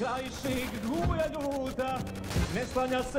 a krajišnik guja ljuta, ne slanja se